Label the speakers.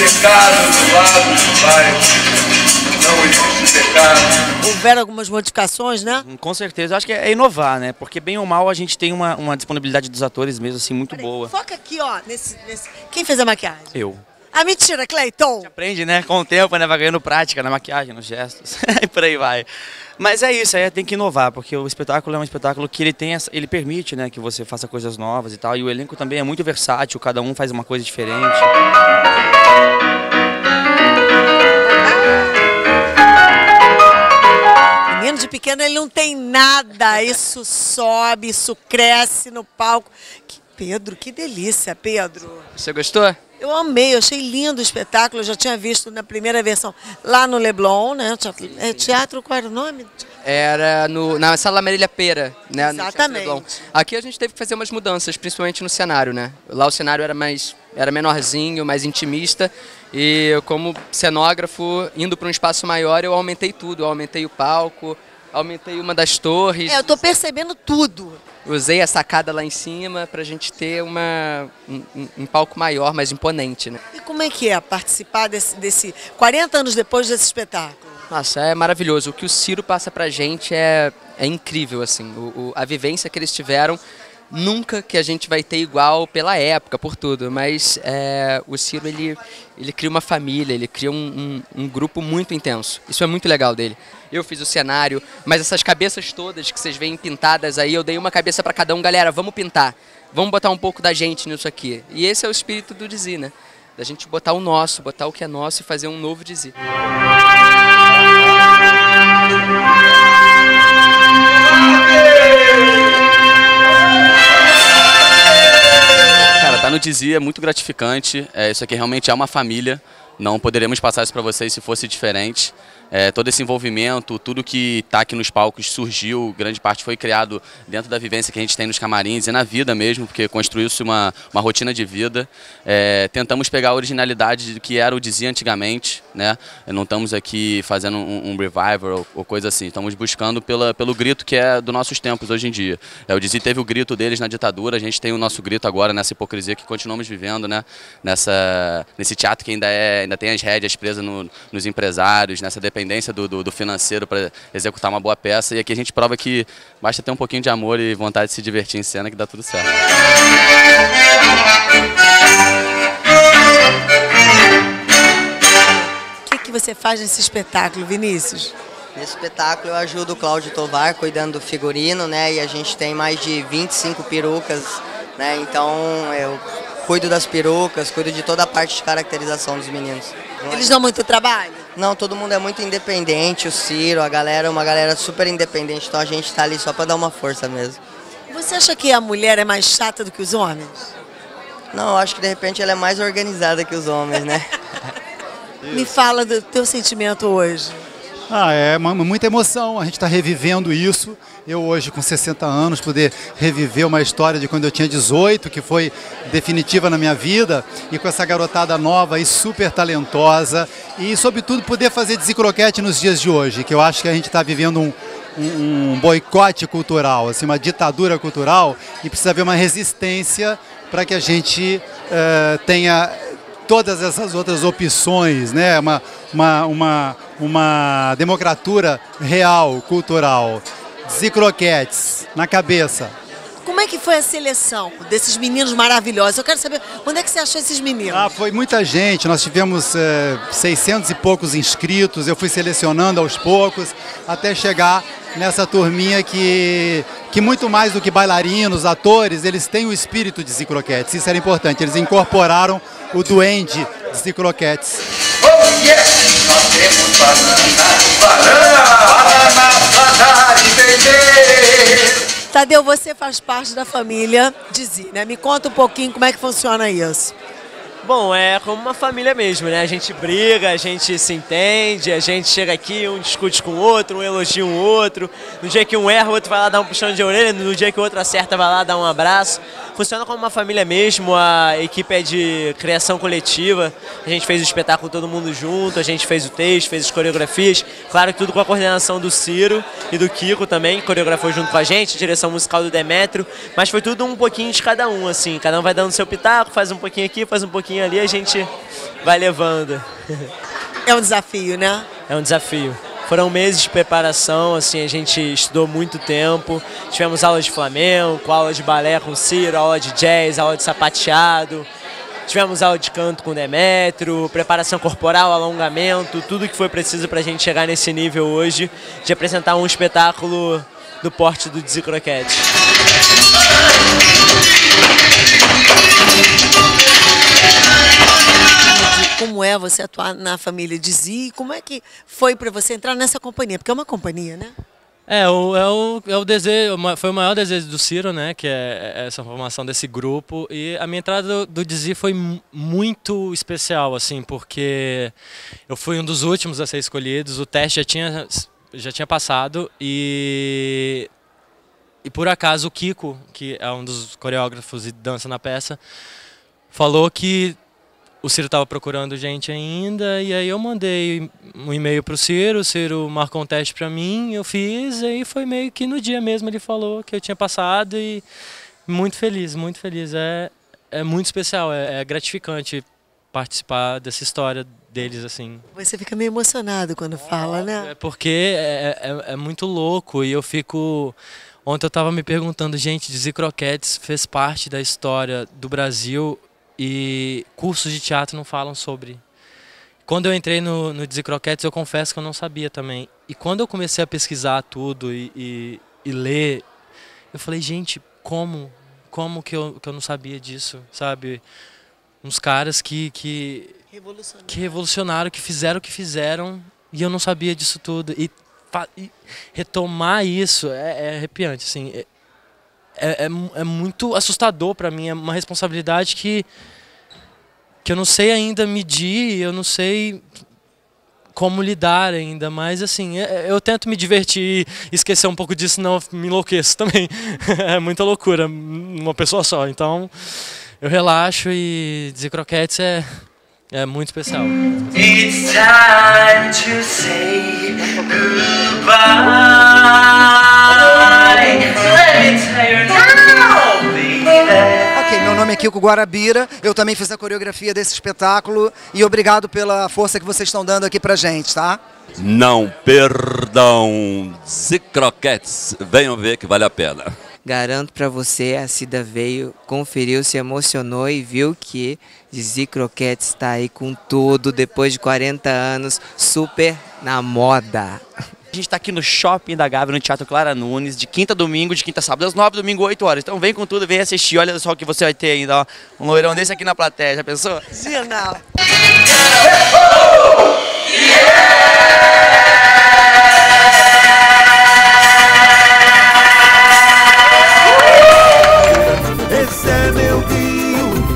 Speaker 1: pecado do lado do Pai. Não existe pecado.
Speaker 2: Houveram algumas modificações, né?
Speaker 3: Hum, Com certeza, eu acho que é inovar, né? Porque bem ou mal a gente tem uma, uma disponibilidade dos atores mesmo assim muito
Speaker 2: Peraí,
Speaker 3: boa.
Speaker 2: Foca aqui, ó, nesse, nesse... Quem fez a maquiagem?
Speaker 3: Eu.
Speaker 2: Ah, mentira, Cleiton!
Speaker 3: Aprende, né? Com o tempo, né? Vai ganhando prática na maquiagem, nos gestos, e por aí vai. Mas é isso, aí tem que inovar, porque o espetáculo é um espetáculo que ele tem, essa- ele permite, né, que você faça coisas novas e tal. E o elenco também é muito versátil, cada um faz uma coisa diferente.
Speaker 2: Ele não tem nada. Isso sobe, isso cresce no palco. Que, Pedro, que delícia, Pedro.
Speaker 4: Você gostou?
Speaker 2: Eu amei, eu achei lindo o espetáculo. Eu já tinha visto na primeira versão lá no Leblon, né? Teatro, é, teatro qual era o nome?
Speaker 4: Era no, na Sala Marília Pera, né?
Speaker 2: Exatamente.
Speaker 4: Aqui a gente teve que fazer umas mudanças, principalmente no cenário, né? Lá o cenário era mais era menorzinho, mais intimista. E eu, como cenógrafo, indo para um espaço maior, eu aumentei tudo. Eu aumentei o palco, aumentei uma das torres.
Speaker 2: É, eu tô percebendo tudo.
Speaker 4: Usei a sacada lá em cima pra gente ter uma, um, um- palco maior, mais imponente, né?
Speaker 2: E como é que é participar desse, desse 40 anos depois desse espetáculo?
Speaker 4: Nossa, é maravilhoso. O que o Ciro passa pra gente é, é incrível, assim. O, o- a vivência que eles tiveram, nunca que a gente vai ter igual pela época, por tudo. Mas é, o Ciro, ele, ele cria uma família, ele cria um, um- um grupo muito intenso. Isso é muito legal dele. Eu fiz o cenário, mas essas cabeças todas que vocês veem pintadas aí, eu dei uma cabeça pra cada um. Galera, vamos pintar. Vamos botar um pouco da gente nisso aqui. E esse é o espírito do Dizi, né? Da gente botar o nosso, botar o que é nosso e fazer um novo Dizi.
Speaker 3: Tá no Dizia, é muito gratificante. É, isso aqui realmente é uma família. Não poderemos passar isso para vocês se fosse diferente. É, todo esse envolvimento, tudo que está aqui nos palcos surgiu, grande parte foi criado dentro da vivência que a gente tem nos camarins e na vida mesmo, porque construiu-se uma, uma rotina de vida. É, tentamos pegar a originalidade do que era o Dizia antigamente, né? Não estamos aqui fazendo um, um revival ou, ou coisa assim, estamos buscando pela, pelo grito que é dos nossos tempos hoje em dia. É, o Dizia teve o grito deles na ditadura, a gente tem o nosso grito agora nessa hipocrisia que continuamos vivendo, né? Nessa, nesse teatro que ainda, é, ainda tem as rédeas presas no- nos empresários, nessa dependência do, do- do financeiro para executar uma boa peça. E aqui a gente prova que basta ter um pouquinho de amor e vontade de se divertir em cena que dá tudo certo.
Speaker 2: O que, que você faz nesse espetáculo, Vinícius?
Speaker 5: Nesse espetáculo eu ajudo o Cláudio Tovar cuidando do figurino, né? E a gente tem mais de 25 perucas, né? Então eu cuido das perucas, cuido de toda a parte de caracterização dos meninos.
Speaker 2: Eles dão muito trabalho?
Speaker 5: Não, todo mundo é muito independente, o Ciro, a galera é uma galera super independente, então a gente tá ali só pra dar uma força mesmo.
Speaker 2: Você acha que a mulher é mais chata do que os homens?
Speaker 5: Não, eu acho que de repente ela é mais organizada que os homens, né?
Speaker 2: Me fala do teu sentimento hoje.
Speaker 6: Ah, é uma- muita emoção, a gente está revivendo isso. Eu hoje, com 60 anos, poder reviver uma história de quando eu tinha 18, que foi definitiva na minha vida, e com essa garotada nova e super talentosa, e sobretudo poder fazer desencroquete nos dias de hoje, que eu acho que a gente está vivendo um, um- um boicote cultural, assim, uma ditadura cultural, e precisa haver uma resistência para que a gente eh, tenha todas essas outras opções, né? uma, uma, uma, uma democratura real, cultural. Zicroquetes na cabeça.
Speaker 2: Como é que foi a seleção desses meninos maravilhosos? Eu quero saber onde é que você achou esses meninos?
Speaker 6: Ah, foi muita gente, nós tivemos eh, 600 e poucos inscritos, eu fui selecionando aos poucos, até chegar nessa turminha que, que muito mais do que bailarinos, atores, eles têm o espírito de Zicroquetes, isso era importante, eles incorporaram o duende de Zicroquetes.
Speaker 1: Oh yes! Nós temos banana, banana, banana, de vender.
Speaker 2: Tadeu, você faz parte da família Dizi, né? Me conta um pouquinho como é que funciona isso.
Speaker 7: Bom, é como uma família mesmo, né? A gente briga, a gente se entende, a gente chega aqui, um discute com o outro, um elogia um outro. No dia que um erra, o outro vai lá dar um puxão de orelha, no dia que o outro acerta, vai lá dar um abraço. Funciona como uma família mesmo, a equipe é de criação coletiva. A gente fez o espetáculo todo mundo junto, a gente fez o texto, fez as coreografias. Claro que tudo com a coordenação do Ciro e do Kiko também, que coreografou junto com a gente, direção musical do Demétrio. Mas foi tudo um pouquinho de cada um, assim. Cada um vai dando seu pitaco, faz um pouquinho aqui, faz um pouquinho pouquinho ali a gente vai levando.
Speaker 2: É um desafio, né?
Speaker 7: É um desafio. Foram meses de preparação, assim, a gente estudou muito tempo. Tivemos aula de flamenco, aula de balé com Ciro, aula de jazz, aula de sapateado. Tivemos aula de canto com Demetrio, preparação corporal, alongamento, tudo que foi preciso para a gente chegar nesse nível hoje de apresentar um espetáculo do porte do Dizzy Croquete.
Speaker 2: Como é você atuar na família Dizzy? E como é que foi para você entrar nessa companhia? Porque é uma companhia, né?
Speaker 8: É, o, é, o, é o desejo, foi o maior desejo do Ciro, né, que é, é essa formação desse grupo. E a minha entrada do, do Dizzy foi muito especial, assim, porque eu fui um dos últimos a ser escolhidos, o teste já tinha, já tinha passado e, e por acaso o Kiko, que é um dos coreógrafos e dança na peça, falou que o Ciro estava procurando gente ainda, e aí eu mandei um e-mail para o Ciro, o Ciro marcou um teste para mim, eu fiz, e aí foi meio que no dia mesmo ele falou que eu tinha passado e muito feliz, muito feliz. É, é muito especial, é, é gratificante participar dessa história deles, assim.
Speaker 2: Você fica meio emocionado quando fala, né?
Speaker 8: É porque é, é, é muito louco e eu fico... Ontem eu estava me perguntando, gente, Dizzy Croquetes fez parte da história do Brasil e cursos de teatro não falam sobre. Quando eu entrei no, no Croquetes, eu confesso que eu não sabia também. E quando eu comecei a pesquisar tudo e, e, e ler, eu falei, gente, como? Como que eu, que eu não sabia disso, sabe? Uns caras que, que,
Speaker 2: revolucionaram.
Speaker 8: que revolucionaram, que fizeram o que fizeram, e eu não sabia disso tudo. E, e retomar isso é, é arrepiante, assim. É, é, é, é muito assustador para mim, é uma responsabilidade que, que eu não sei ainda medir, eu não sei como lidar ainda, mas assim, é, é, eu tento me divertir esquecer um pouco disso, não me enlouqueço também. é muita loucura, uma pessoa só. Então, eu relaxo e dizer croquetes é, é muito especial. It's time to say
Speaker 9: Ok, meu nome é Kiko Guarabira, eu também fiz a coreografia desse espetáculo e obrigado pela força que vocês estão dando aqui pra gente, tá?
Speaker 10: Não perdão, Zicroquetes, venham ver que vale a pena.
Speaker 11: Garanto para você, a Cida veio, conferiu, se emocionou e viu que Dizzy Croquete está aí com tudo, depois de 40 anos, super na moda.
Speaker 12: A gente está aqui no Shopping da Gávea, no Teatro Clara Nunes, de quinta a domingo, de quinta a sábado, às nove, domingo, oito horas. Então vem com tudo, vem assistir, olha só o que você vai ter ainda, ó. Um loirão desse aqui na plateia, já pensou?
Speaker 2: Genial!